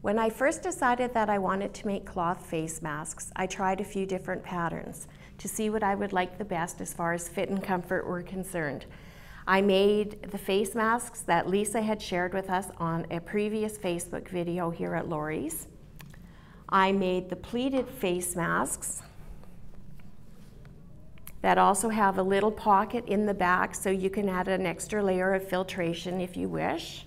When I first decided that I wanted to make cloth face masks, I tried a few different patterns to see what I would like the best as far as fit and comfort were concerned. I made the face masks that Lisa had shared with us on a previous Facebook video here at Lori's. I made the pleated face masks that also have a little pocket in the back so you can add an extra layer of filtration if you wish.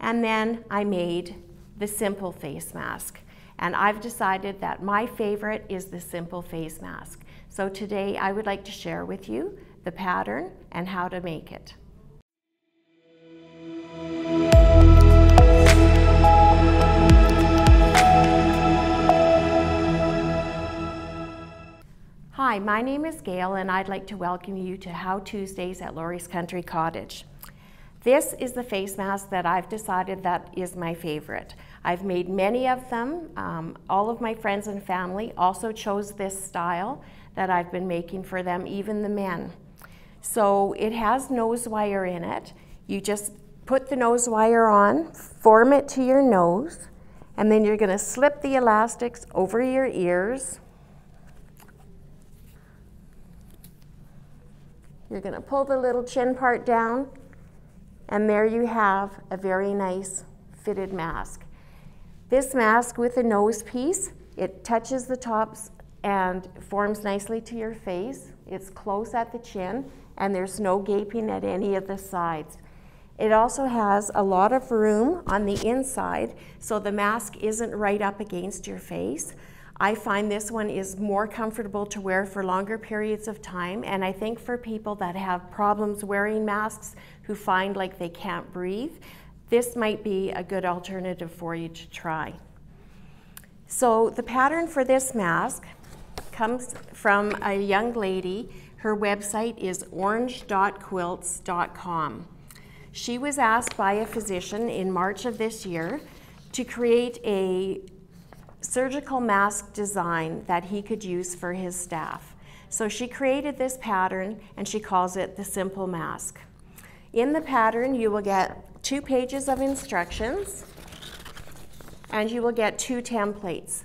And then I made the simple face mask. And I've decided that my favorite is the simple face mask. So today I would like to share with you the pattern and how to make it. Hi, my name is Gail and I'd like to welcome you to How Tuesdays at Lori's Country Cottage. This is the face mask that I've decided that is my favorite. I've made many of them. Um, all of my friends and family also chose this style that I've been making for them, even the men. So it has nose wire in it. You just put the nose wire on, form it to your nose, and then you're gonna slip the elastics over your ears. You're gonna pull the little chin part down and there you have a very nice fitted mask. This mask with a nose piece, it touches the tops and forms nicely to your face. It's close at the chin and there's no gaping at any of the sides. It also has a lot of room on the inside so the mask isn't right up against your face. I find this one is more comfortable to wear for longer periods of time and I think for people that have problems wearing masks who find like they can't breathe, this might be a good alternative for you to try. So the pattern for this mask comes from a young lady. Her website is orangedotquilts.com. She was asked by a physician in March of this year to create a surgical mask design that he could use for his staff. So she created this pattern and she calls it the simple mask. In the pattern, you will get two pages of instructions and you will get two templates.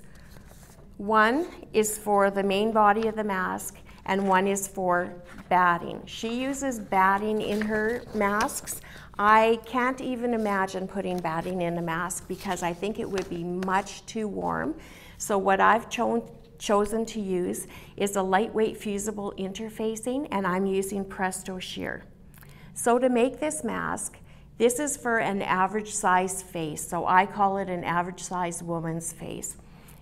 One is for the main body of the mask and one is for batting. She uses batting in her masks. I can't even imagine putting batting in a mask because I think it would be much too warm. So what I've cho chosen to use is a lightweight fusible interfacing and I'm using Presto Sheer. So to make this mask, this is for an average size face, so I call it an average size woman's face.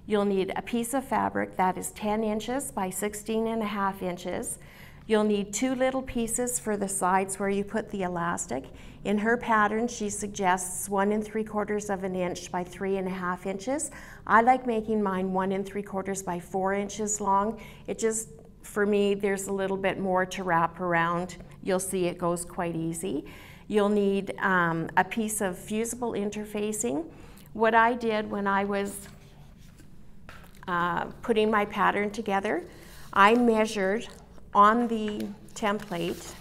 You'll need a piece of fabric that is 10 inches by 16 and a half inches. You'll need two little pieces for the sides where you put the elastic. In her pattern, she suggests one and three quarters of an inch by three and a half inches. I like making mine one and three quarters by four inches long. It just, for me, there's a little bit more to wrap around. You'll see it goes quite easy. You'll need um, a piece of fusible interfacing. What I did when I was uh, putting my pattern together, I measured on the template,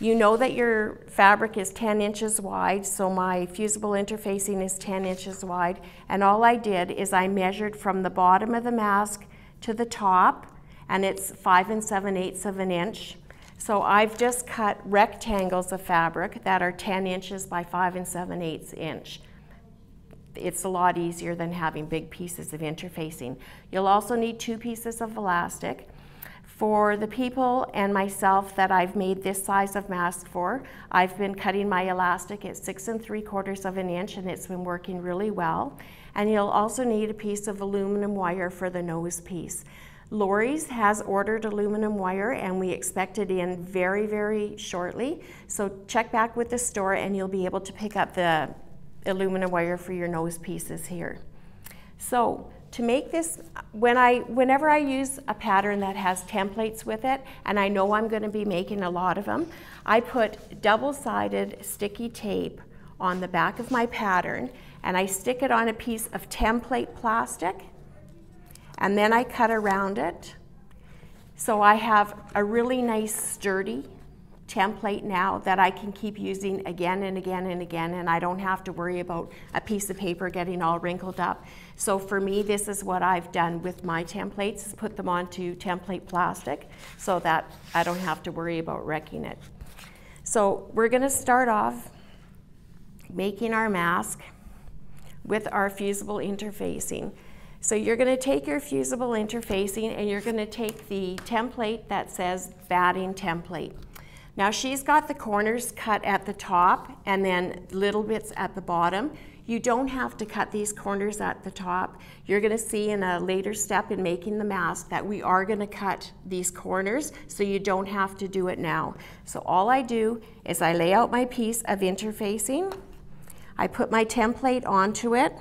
you know that your fabric is 10 inches wide, so my fusible interfacing is 10 inches wide. And all I did is I measured from the bottom of the mask to the top, and it's 5 and 7 eighths of an inch. So I've just cut rectangles of fabric that are 10 inches by 5 and 7 eighths inch it's a lot easier than having big pieces of interfacing. You'll also need two pieces of elastic. For the people and myself that I've made this size of mask for, I've been cutting my elastic at six and three quarters of an inch and it's been working really well. And you'll also need a piece of aluminum wire for the nose piece. Lori's has ordered aluminum wire and we expect it in very, very shortly. So check back with the store and you'll be able to pick up the aluminum wire for your nose pieces here. So to make this, when I, whenever I use a pattern that has templates with it, and I know I'm going to be making a lot of them, I put double-sided sticky tape on the back of my pattern, and I stick it on a piece of template plastic, and then I cut around it. So I have a really nice sturdy template now that I can keep using again and again and again, and I don't have to worry about a piece of paper getting all wrinkled up. So for me, this is what I've done with my templates, is put them onto template plastic so that I don't have to worry about wrecking it. So we're gonna start off making our mask with our fusible interfacing. So you're going to take your fusible interfacing and you're going to take the template that says batting template. Now she's got the corners cut at the top and then little bits at the bottom. You don't have to cut these corners at the top. You're going to see in a later step in making the mask that we are going to cut these corners so you don't have to do it now. So all I do is I lay out my piece of interfacing. I put my template onto it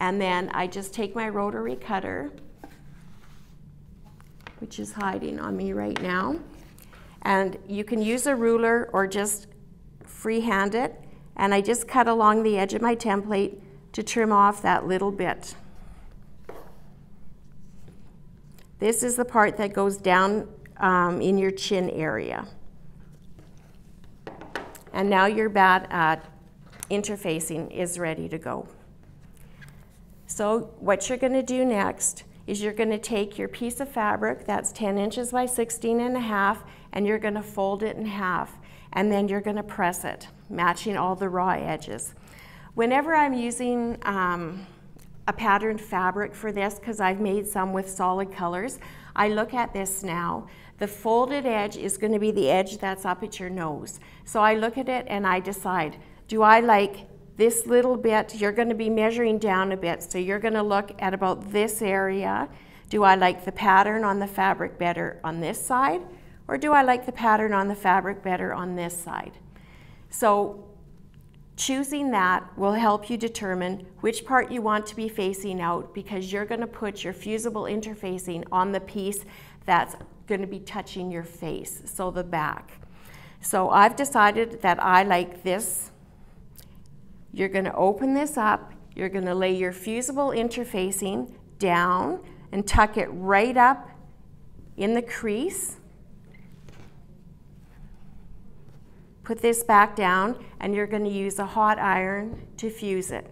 and then I just take my rotary cutter, which is hiding on me right now. And you can use a ruler or just freehand it. And I just cut along the edge of my template to trim off that little bit. This is the part that goes down um, in your chin area. And now your bad uh, interfacing is ready to go. So what you're going to do next is you're going to take your piece of fabric that's 10 inches by 16 and a half and you're going to fold it in half and then you're going to press it, matching all the raw edges. Whenever I'm using um, a patterned fabric for this, because I've made some with solid colors, I look at this now. The folded edge is going to be the edge that's up at your nose. So I look at it and I decide, do I like this little bit, you're going to be measuring down a bit, so you're going to look at about this area. Do I like the pattern on the fabric better on this side, or do I like the pattern on the fabric better on this side? So choosing that will help you determine which part you want to be facing out because you're going to put your fusible interfacing on the piece that's going to be touching your face, so the back. So I've decided that I like this you're going to open this up. You're going to lay your fusible interfacing down and tuck it right up in the crease. Put this back down and you're going to use a hot iron to fuse it.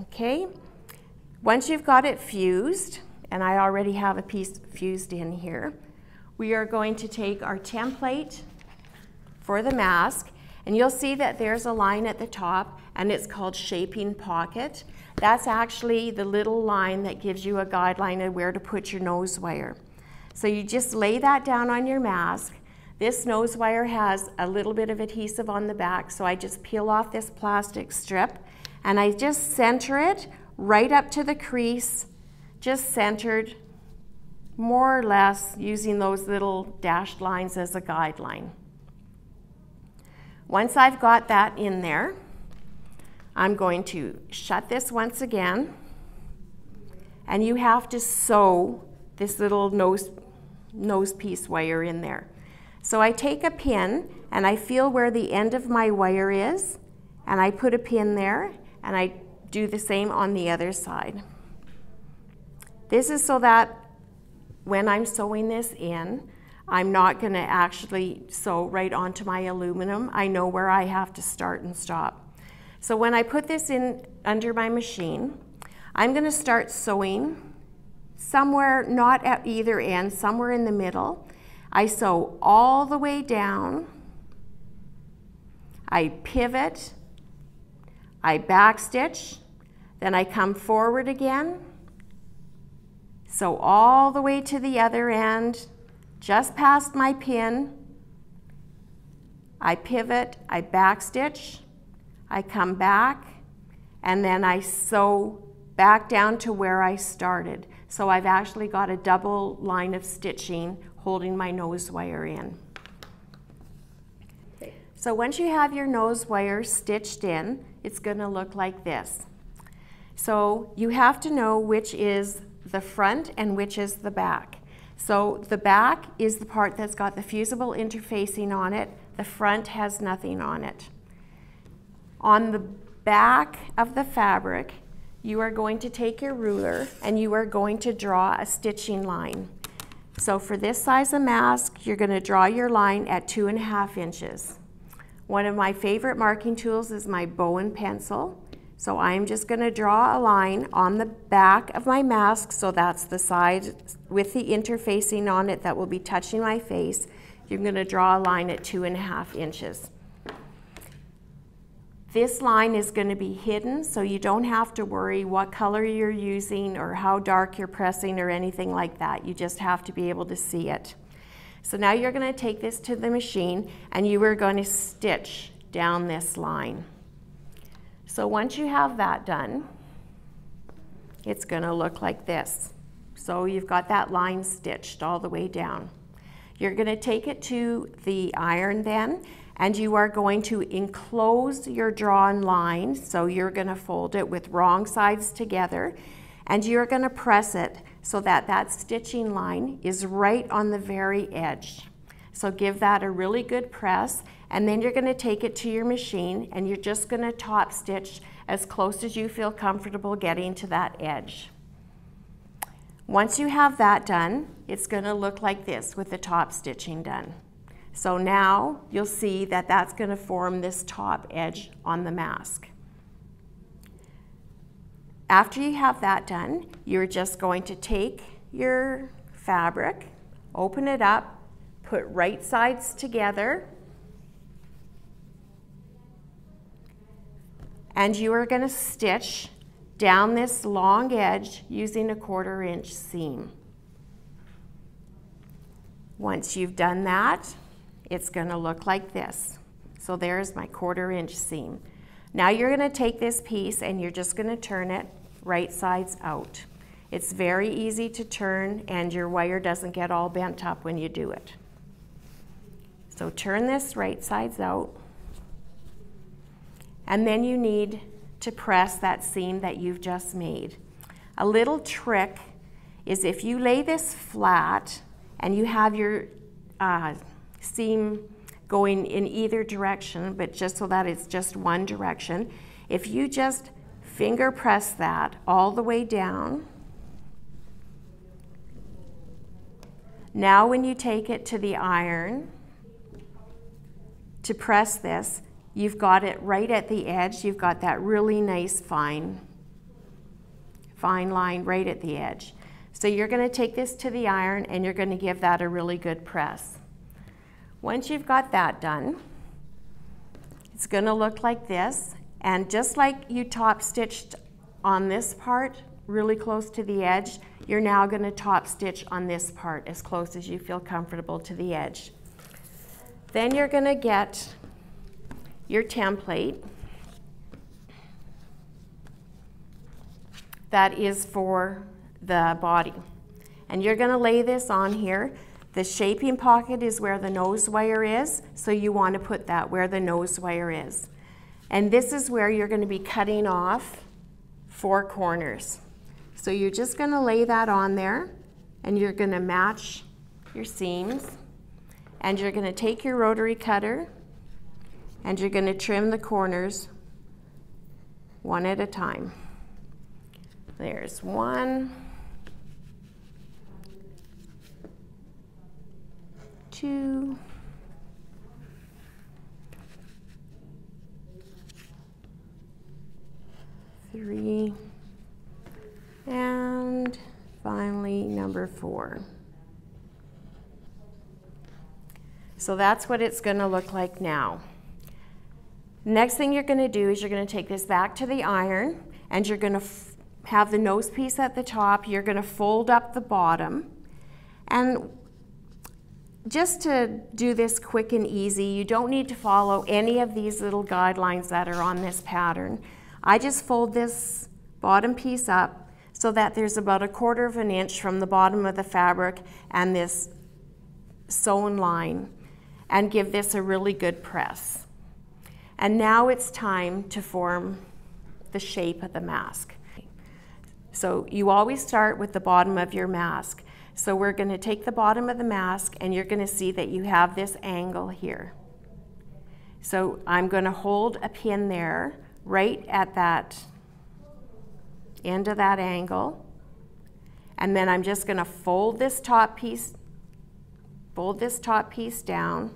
Okay? Once you've got it fused, and I already have a piece fused in here, we are going to take our template for the mask and you'll see that there's a line at the top and it's called shaping pocket. That's actually the little line that gives you a guideline of where to put your nose wire. So you just lay that down on your mask. This nose wire has a little bit of adhesive on the back, so I just peel off this plastic strip and I just center it right up to the crease, just centered more or less using those little dashed lines as a guideline. Once I've got that in there, I'm going to shut this once again. And you have to sew this little nose, nose piece wire in there. So I take a pin and I feel where the end of my wire is and I put a pin there and I do the same on the other side. This is so that when I'm sewing this in, I'm not going to actually sew right onto my aluminum. I know where I have to start and stop. So when I put this in under my machine, I'm going to start sewing somewhere not at either end, somewhere in the middle. I sew all the way down. I pivot. I backstitch. Then I come forward again. Sew all the way to the other end just past my pin, I pivot, I backstitch, I come back, and then I sew back down to where I started. So I've actually got a double line of stitching holding my nose wire in. So once you have your nose wire stitched in, it's going to look like this. So you have to know which is the front and which is the back. So the back is the part that's got the fusible interfacing on it. The front has nothing on it. On the back of the fabric, you are going to take your ruler and you are going to draw a stitching line. So for this size of mask, you're gonna draw your line at two and a half inches. One of my favorite marking tools is my Bohin pencil. So I'm just gonna draw a line on the back of my mask, so that's the side with the interfacing on it that will be touching my face. You're gonna draw a line at two and a half inches. This line is going to be hidden, so you don't have to worry what color you're using or how dark you're pressing or anything like that. You just have to be able to see it. So now you're going to take this to the machine and you are going to stitch down this line. So once you have that done, it's going to look like this. So you've got that line stitched all the way down. You're going to take it to the iron then and you are going to enclose your drawn line. So you're going to fold it with wrong sides together and you're going to press it so that that stitching line is right on the very edge. So give that a really good press and then you're going to take it to your machine and you're just going to top stitch as close as you feel comfortable getting to that edge. Once you have that done, it's going to look like this with the top stitching done. So now you'll see that that's going to form this top edge on the mask. After you have that done, you're just going to take your fabric, open it up, put right sides together, and you are going to stitch down this long edge using a quarter inch seam. Once you've done that, it's going to look like this. So there's my quarter inch seam. Now you're going to take this piece and you're just going to turn it right sides out. It's very easy to turn and your wire doesn't get all bent up when you do it. So turn this right sides out and then you need to press that seam that you've just made. A little trick is if you lay this flat and you have your uh, seam going in either direction, but just so that it's just one direction. If you just finger press that all the way down, now when you take it to the iron to press this, you've got it right at the edge. You've got that really nice fine, fine line right at the edge. So you're going to take this to the iron and you're going to give that a really good press. Once you've got that done, it's going to look like this. And just like you top stitched on this part, really close to the edge, you're now going to top stitch on this part as close as you feel comfortable to the edge. Then you're going to get your template that is for the body. And you're going to lay this on here. The shaping pocket is where the nose wire is, so you want to put that where the nose wire is. And this is where you're going to be cutting off four corners. So you're just going to lay that on there, and you're going to match your seams. And you're going to take your rotary cutter, and you're going to trim the corners one at a time. There's one. Two, three, and finally number four. So that's what it's going to look like now. Next thing you're going to do is you're going to take this back to the iron and you're going to have the nose piece at the top. You're going to fold up the bottom. And just to do this quick and easy, you don't need to follow any of these little guidelines that are on this pattern. I just fold this bottom piece up so that there's about a quarter of an inch from the bottom of the fabric and this sewn line and give this a really good press. And now it's time to form the shape of the mask. So you always start with the bottom of your mask. So we're going to take the bottom of the mask and you're going to see that you have this angle here. So I'm going to hold a pin there right at that end of that angle. And then I'm just going to fold this top piece fold this top piece down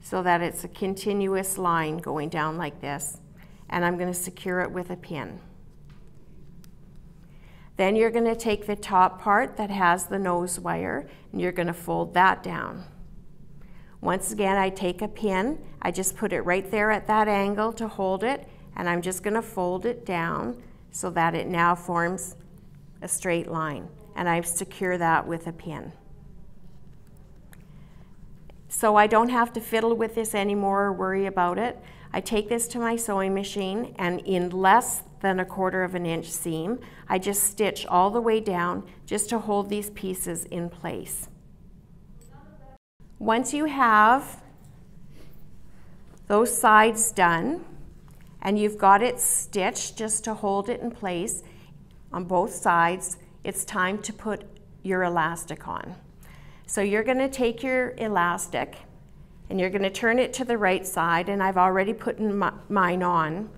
so that it's a continuous line going down like this. And I'm going to secure it with a pin. Then you're going to take the top part that has the nose wire and you're going to fold that down. Once again, I take a pin, I just put it right there at that angle to hold it, and I'm just going to fold it down so that it now forms a straight line. And I secure that with a pin. So I don't have to fiddle with this anymore or worry about it. I take this to my sewing machine and in less than a quarter of an inch seam, I just stitch all the way down just to hold these pieces in place. Once you have those sides done and you've got it stitched just to hold it in place on both sides, it's time to put your elastic on. So you're going to take your elastic and you're going to turn it to the right side and I've already put mine on.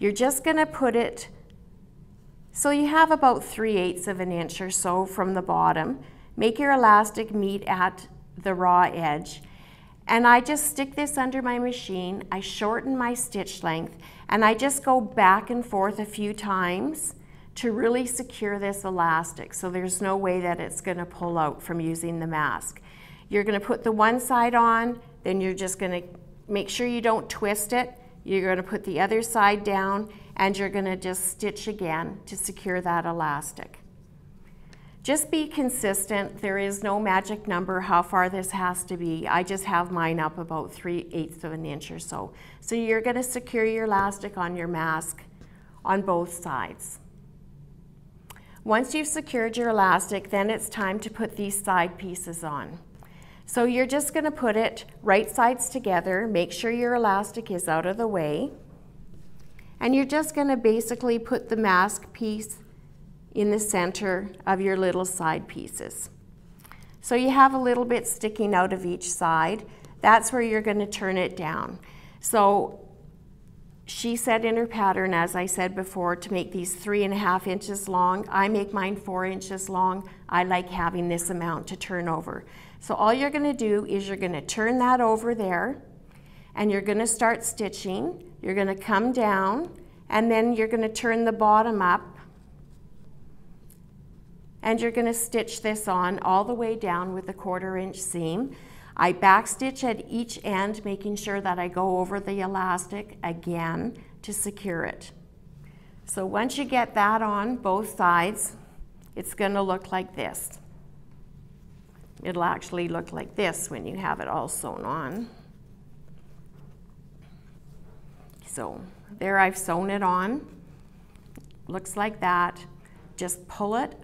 You're just going to put it so you have about 3 eighths of an inch or so from the bottom. Make your elastic meet at the raw edge. And I just stick this under my machine, I shorten my stitch length, and I just go back and forth a few times to really secure this elastic so there's no way that it's going to pull out from using the mask. You're going to put the one side on, then you're just going to make sure you don't twist it. You're going to put the other side down and you're going to just stitch again to secure that elastic. Just be consistent. There is no magic number how far this has to be. I just have mine up about 3 eighths of an inch or so. So you're going to secure your elastic on your mask on both sides. Once you've secured your elastic, then it's time to put these side pieces on. So you're just going to put it right sides together, make sure your elastic is out of the way, and you're just going to basically put the mask piece in the center of your little side pieces. So you have a little bit sticking out of each side. That's where you're going to turn it down. So she said in her pattern, as I said before, to make these three and a half inches long. I make mine four inches long. I like having this amount to turn over. So all you're gonna do is you're gonna turn that over there and you're gonna start stitching. You're gonna come down and then you're gonna turn the bottom up and you're gonna stitch this on all the way down with a quarter inch seam. I backstitch at each end, making sure that I go over the elastic again to secure it. So once you get that on both sides, it's going to look like this. It'll actually look like this when you have it all sewn on. So there I've sewn it on. Looks like that. Just pull it.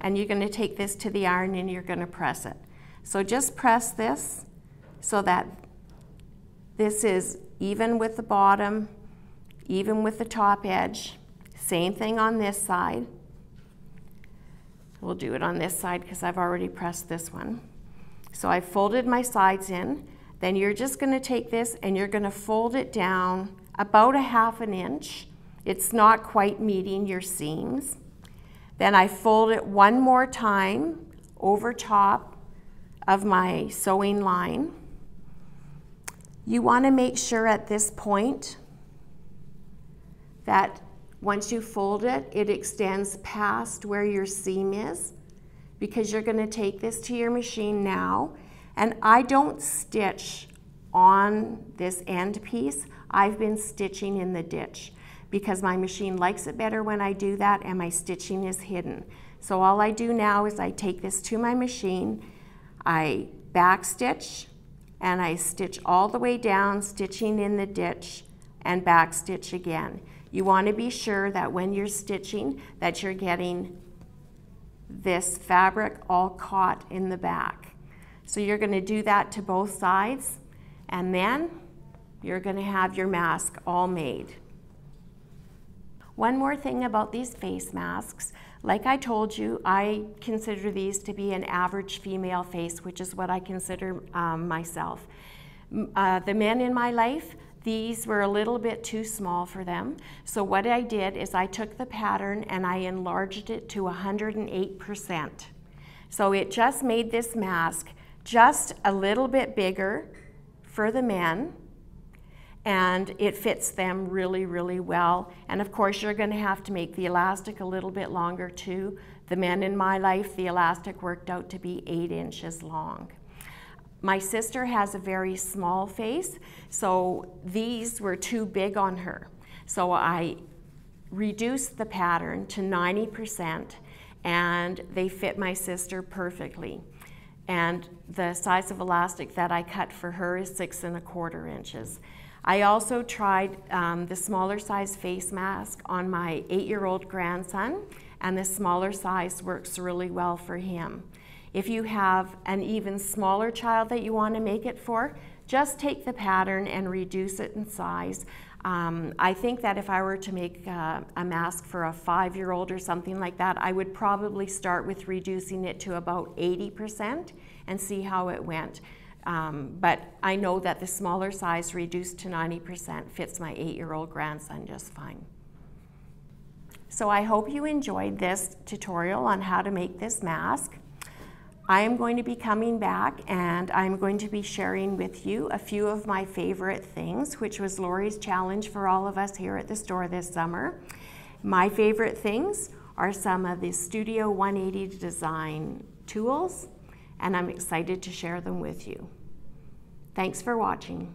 And you're going to take this to the iron and you're going to press it. So just press this so that this is even with the bottom, even with the top edge. Same thing on this side. We'll do it on this side because I've already pressed this one. So I folded my sides in. Then you're just going to take this and you're going to fold it down about a half an inch. It's not quite meeting your seams. Then I fold it one more time over top of my sewing line. You want to make sure at this point that once you fold it, it extends past where your seam is because you're going to take this to your machine now. And I don't stitch on this end piece. I've been stitching in the ditch because my machine likes it better when I do that and my stitching is hidden. So all I do now is I take this to my machine I backstitch and I stitch all the way down, stitching in the ditch and backstitch again. You want to be sure that when you're stitching that you're getting this fabric all caught in the back. So you're going to do that to both sides and then you're going to have your mask all made. One more thing about these face masks. Like I told you, I consider these to be an average female face, which is what I consider um, myself. Uh, the men in my life, these were a little bit too small for them. So what I did is I took the pattern and I enlarged it to 108%. So it just made this mask just a little bit bigger for the men and it fits them really, really well. And of course, you're going to have to make the elastic a little bit longer too. The men in my life, the elastic worked out to be eight inches long. My sister has a very small face, so these were too big on her. So I reduced the pattern to 90% and they fit my sister perfectly. And the size of elastic that I cut for her is six and a quarter inches. I also tried um, the smaller size face mask on my eight year old grandson, and the smaller size works really well for him. If you have an even smaller child that you want to make it for, just take the pattern and reduce it in size. Um, I think that if I were to make uh, a mask for a five year old or something like that, I would probably start with reducing it to about 80% and see how it went. Um, but I know that the smaller size reduced to 90% fits my eight year old grandson just fine. So I hope you enjoyed this tutorial on how to make this mask. I am going to be coming back and I'm going to be sharing with you a few of my favorite things, which was Lori's challenge for all of us here at the store this summer. My favorite things are some of the Studio 180 design tools and I'm excited to share them with you. Thanks for watching.